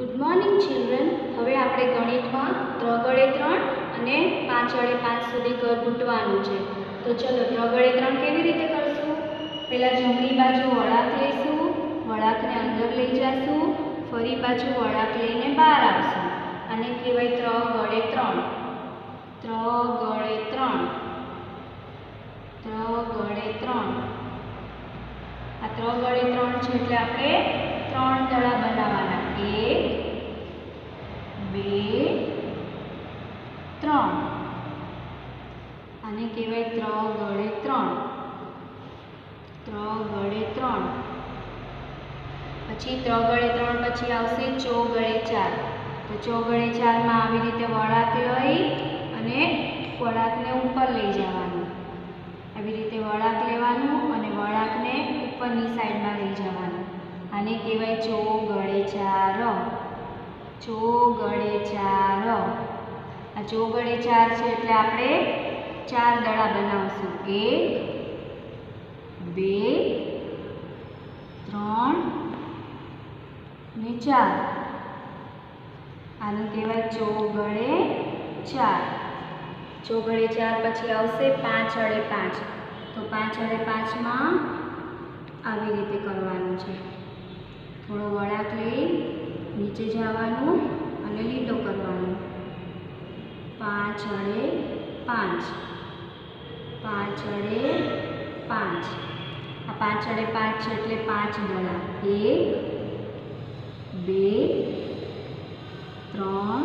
Good morning children હવે આપણે ગણિતમાં ત્રગડે ત્રણ અને પાંચ અડે પાંચ સુધી ઘર ઘૂંટવાનું છે. તો ચલો ત્રગડે ત્રણ કેવી રીતે કરશું? પહેલાં જમણી બાજુ વળાંક લઈશું, વળાંકને અંદર લઈ જઈશું ફરી પાછું વળાંક લઈને બહાર આવશું. અને કહેવાય ત્રગડે ત્રણ. ત્રગડે ત્રણ. ત્રગડે ત્રણ. આ ત્રગડે ત્રણ છે એટલે આપણે ત્રણ દડા બનાવવાના. એક બે ત્રણ આને કહેવાય ત્રગડે ત્રણ. ત્રગડે ત્રણ. પછી ત્રગડે ત્રણ પછી આવશે ચો ગળે ચાર. તો ચો ગળે ચારમાં આવી રીતે વળાંક લઈ અને વળાંકને ઉપર લઈ જવાનું. આવી રીતે વળાંક લેવાનું અને વળાંકને ઉપરની સાઈડમાં લઈ જવાનું. આને કહેવાય ચોગડે ચાર ચોગડે ચાર આ ચોગડે ચાર છે એટલે આપણે ચાર દડા બનાવશું. એક, બે, ત્રણ ને ચાર. આને કહેવાય ચોગડે ચાર ચોગડે ચાર પછી આવશે પાંચ અડે પાંચ. તો પાંચ અડે પાંચમાં આવી રીતે કરવાનું છે. થોડો વળાંક લઈ નીચે જવાનું અને લીટો કરવાનો. પાંચ અડે પાંચ. પાંચ અડે પાંચ. આ પાંચ અડે પાંચ છે એટલે પાંચ દડા એક, બે, ત્રણ,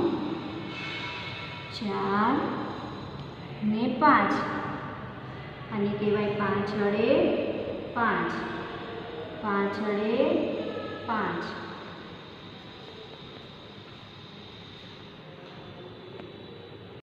ચાર ને પાંચ. આને કહેવાય પાંચ અડે પાંચ. પાંચ અડે પાંચ